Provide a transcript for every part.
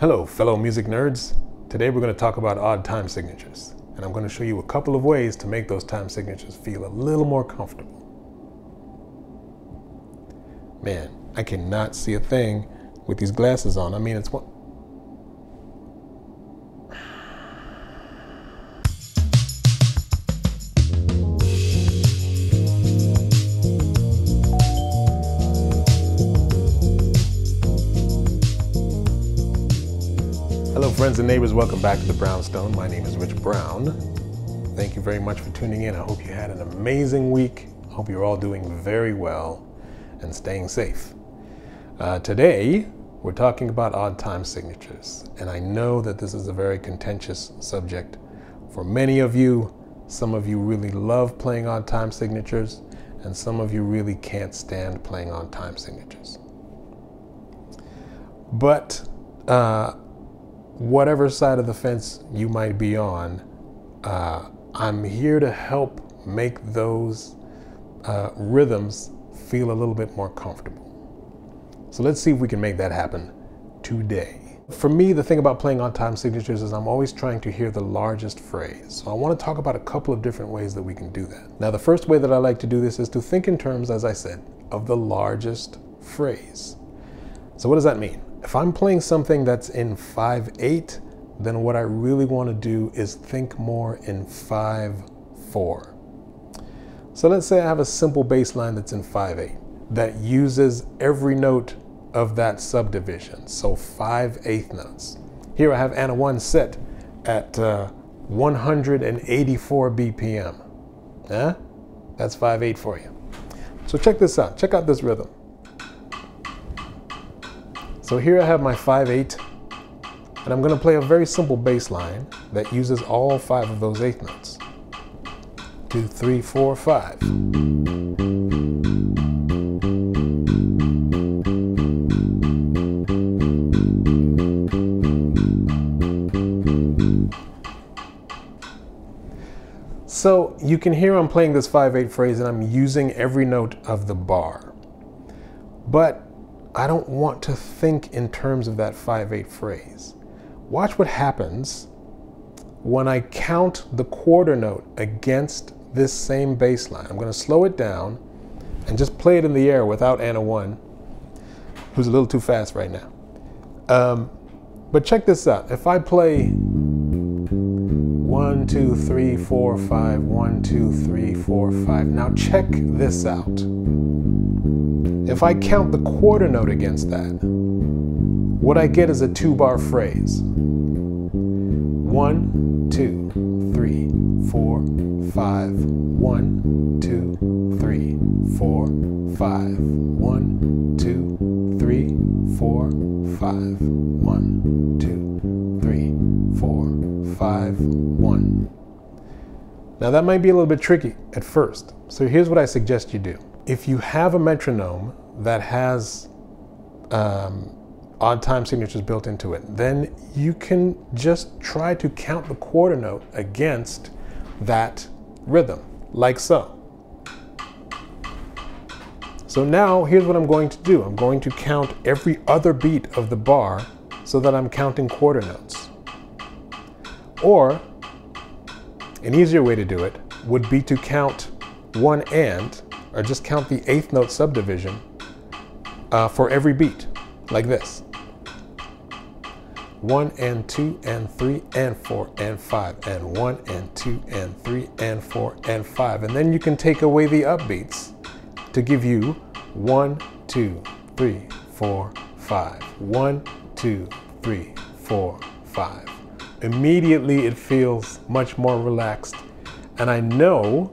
Hello, fellow music nerds. Today we're going to talk about odd time signatures, and I'm going to show you a couple of ways to make those time signatures feel a little more comfortable. Man, I cannot see a thing with these glasses on. I mean, it's one. Hello, friends and neighbors. Welcome back to the Brown'stone. My name is Rich Brown. Thank you very much for tuning in. I hope you had an amazing week. I hope you're all doing very well and staying safe. Uh, today, we're talking about odd time signatures, and I know that this is a very contentious subject for many of you. Some of you really love playing odd time signatures, and some of you really can't stand playing odd time signatures. But uh, whatever side of the fence you might be on, uh, I'm here to help make those uh, rhythms feel a little bit more comfortable. So let's see if we can make that happen today. For me, the thing about playing odd time signatures is I'm always trying to hear the largest phrase. So I want to talk about a couple of different ways that we can do that. Now, the first way that I like to do this is to think in terms, as I said, of the largest phrase. So what does that mean? If I'm playing something that's in 5-8, then what I really want to do is think more in 5-4. So let's say I have a simple bass line that's in 5-8 that uses every note of that subdivision, so 5 eighth notes. Here I have Anna 1 set at uh, 184 BPM. Yeah? That's 5-8 for you. So check this out. Check out this rhythm. So here I have my 5-8, and I'm gonna play a very simple bass line that uses all five of those eighth notes. Two, three, four, five. So you can hear I'm playing this 5-8 phrase and I'm using every note of the bar. But I don't want to think in terms of that 5-8 phrase. Watch what happens when I count the quarter note against this same bass line. I'm going to slow it down and just play it in the air without Anna 1, who's a little too fast right now. Um, but check this out. If I play 1, 2, 3, 4, 5, 1, 2, 3, 4, 5. Now check this out. If I count the quarter note against that, what I get is a two bar phrase. One, two, three, four, five. One, two, three, four, five. One, two, three, four, five. One, two, three, four, five, one. Now that might be a little bit tricky at first. So here's what I suggest you do if you have a metronome that has um, odd time signatures built into it, then you can just try to count the quarter note against that rhythm, like so. So now here's what I'm going to do. I'm going to count every other beat of the bar so that I'm counting quarter notes. Or an easier way to do it would be to count one and or just count the eighth note subdivision uh, for every beat, like this. One and two and three and four and five and one and two and three and four and five. And then you can take away the upbeats to give you one, two, three, four, five. One, two, three, four, five. Immediately it feels much more relaxed. And I know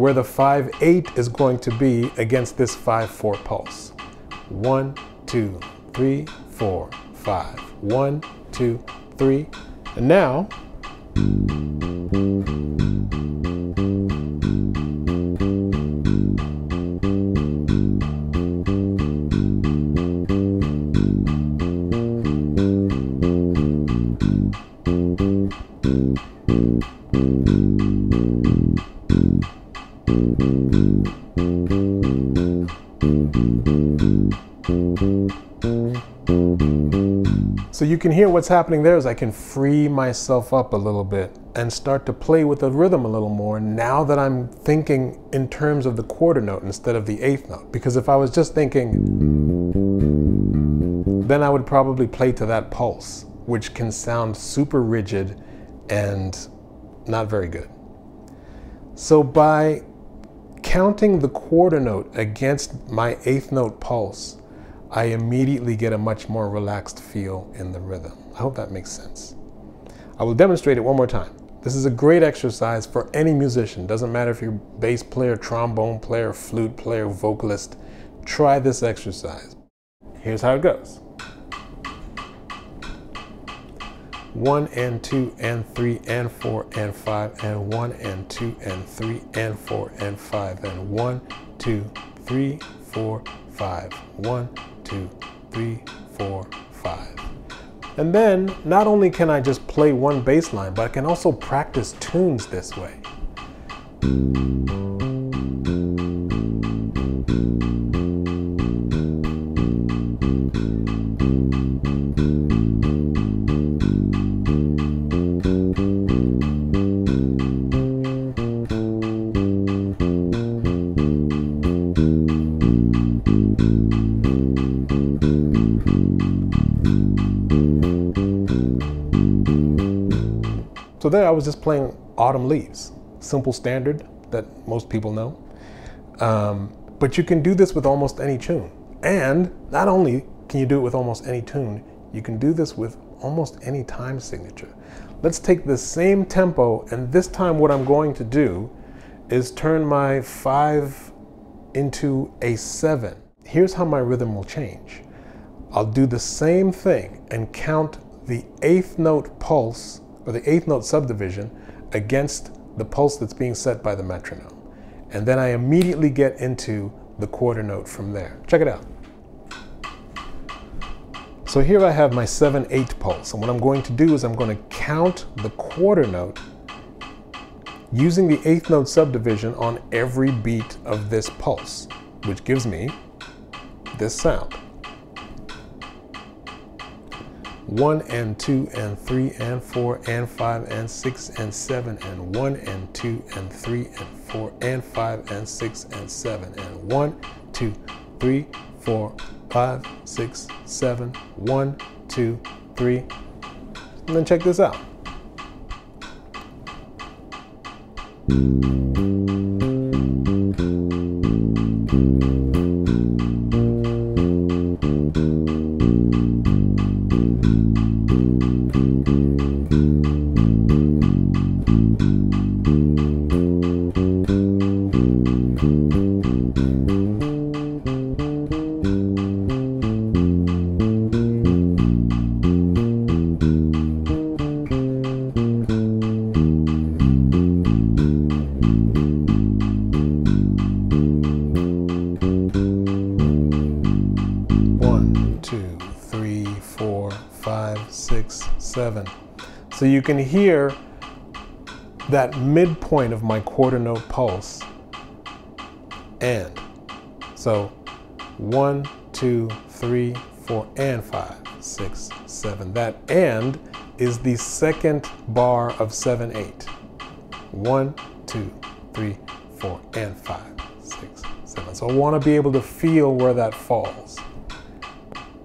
where the 5-8 is going to be against this 5-4 pulse. One, two, three, four, five. One, two, three. And now, you can hear what's happening there is I can free myself up a little bit and start to play with the rhythm a little more now that I'm thinking in terms of the quarter note instead of the eighth note. Because if I was just thinking, then I would probably play to that pulse, which can sound super rigid and not very good. So by counting the quarter note against my eighth note pulse, I immediately get a much more relaxed feel in the rhythm. I hope that makes sense. I will demonstrate it one more time. This is a great exercise for any musician. Doesn't matter if you're bass player, trombone player, flute player, vocalist. Try this exercise. Here's how it goes. One and two and three and four and five and one and two and three and four and five and one, two, three, four, five. One, two, three, four, five. And then not only can I just play one bass line, but I can also practice tunes this way. There I was just playing Autumn Leaves, simple standard that most people know. Um, but you can do this with almost any tune. And not only can you do it with almost any tune, you can do this with almost any time signature. Let's take the same tempo, and this time what I'm going to do is turn my five into a seven. Here's how my rhythm will change. I'll do the same thing and count the eighth note pulse or the eighth note subdivision against the pulse that's being set by the metronome. And then I immediately get into the quarter note from there. Check it out. So here I have my 7-8 pulse, and what I'm going to do is I'm going to count the quarter note using the eighth note subdivision on every beat of this pulse, which gives me this sound. 1 and 2 and 3 and 4 and 5 and 6 and 7 and 1 and 2 and 3 and 4 and 5 and 6 and 7 and 1, 2, 3, 4, 5, 6, 7, 1, 2, 3. And then check this out. Seven. So you can hear that midpoint of my quarter note pulse and. So one, two, three, four, and five, six, seven. That and is the second bar of seven, eight. One, two, three, four, and five, six, seven. So I want to be able to feel where that falls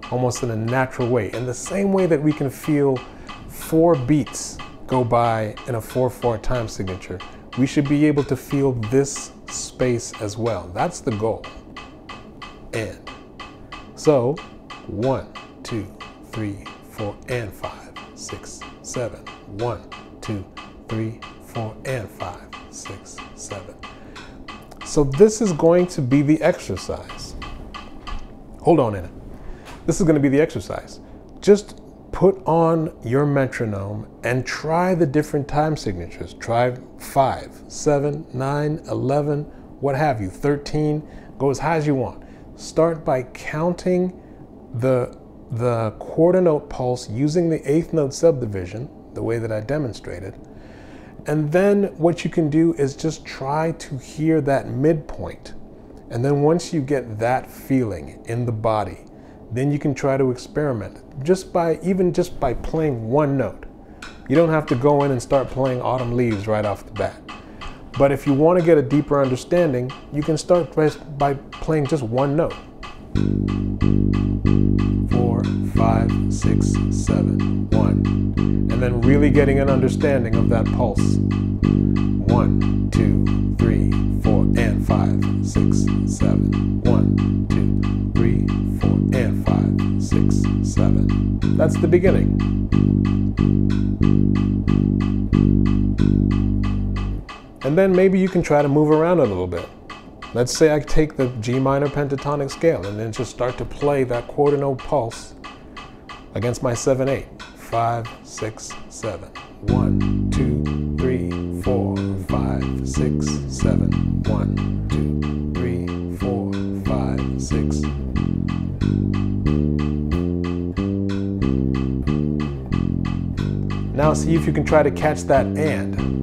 almost in a natural way. In the same way that we can feel four beats go by in a 4-4 time signature, we should be able to feel this space as well. That's the goal. And so one, two, three, four, and five, six, seven. One, two, three, four, and five, six, seven. So this is going to be the exercise. Hold on in it. This is going to be the exercise. Just put on your metronome and try the different time signatures. Try 5, 7, 9, 11, what have you, 13, go as high as you want. Start by counting the, the quarter note pulse using the eighth note subdivision, the way that I demonstrated. And then what you can do is just try to hear that midpoint. And then once you get that feeling in the body, then you can try to experiment just by even just by playing one note. You don't have to go in and start playing autumn leaves right off the bat. But if you want to get a deeper understanding, you can start by, playing just one note. Six, seven, one. And then really getting an understanding of that pulse. One, two, three, four, and five, six, seven. One, two, three, four, and five, six, seven. That's the beginning. And then maybe you can try to move around a little bit. Let's say I take the G minor pentatonic scale and then just start to play that quarter note pulse against my 7 8. 5, 6, 7. 1, 2, 3, 4, 5, 6, 7. 1, 2, 3, 4, 5, 6. Now see if you can try to catch that and.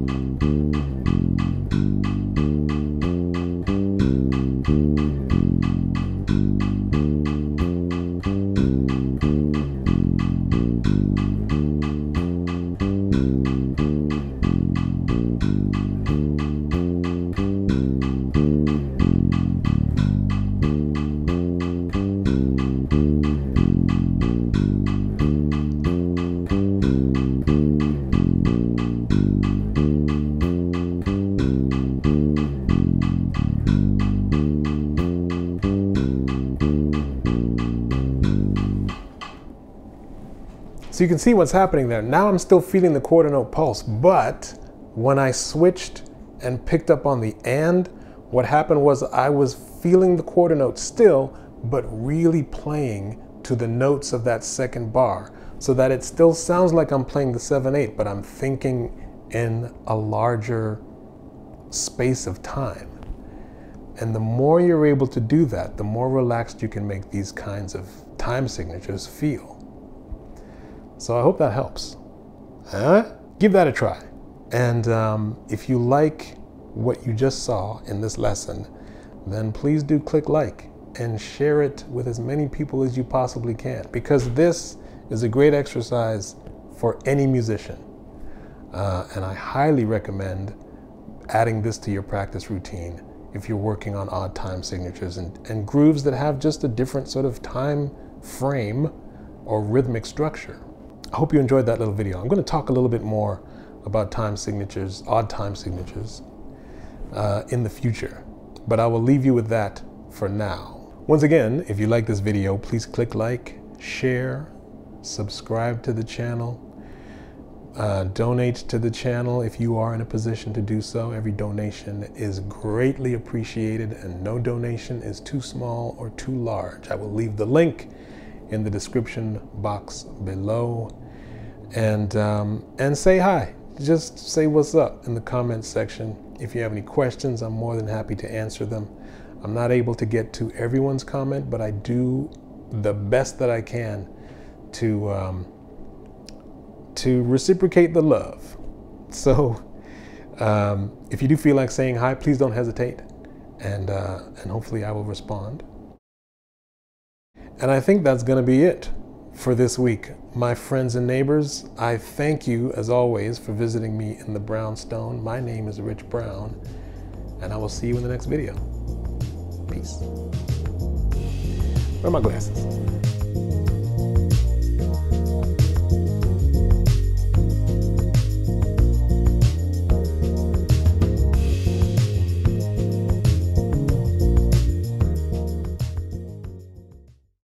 So you can see what's happening there. Now I'm still feeling the quarter note pulse, but when I switched and picked up on the and, what happened was I was feeling the quarter note still, but really playing to the notes of that second bar so that it still sounds like I'm playing the 7-8, but I'm thinking in a larger space of time. And the more you're able to do that, the more relaxed you can make these kinds of time signatures feel. So I hope that helps. Huh? Give that a try. And um, if you like what you just saw in this lesson, then please do click like and share it with as many people as you possibly can because this is a great exercise for any musician. Uh, and I highly recommend adding this to your practice routine if you're working on odd time signatures and, and grooves that have just a different sort of time frame or rhythmic structure. I hope you enjoyed that little video. I'm going to talk a little bit more about time signatures, odd time signatures, uh, in the future, but I will leave you with that for now. Once again, if you like this video, please click like, share, subscribe to the channel, uh, donate to the channel if you are in a position to do so. Every donation is greatly appreciated and no donation is too small or too large. I will leave the link in the description box below and um, and say hi. Just say what's up in the comments section. If you have any questions, I'm more than happy to answer them. I'm not able to get to everyone's comment, but I do the best that I can to um, to reciprocate the love. So um, if you do feel like saying hi, please don't hesitate, and uh, and hopefully I will respond. And I think that's going to be it for this week. My friends and neighbors, I thank you as always for visiting me in the Brown'stone. My name is Rich Brown, and I will see you in the next video. Peace. Where are my glasses?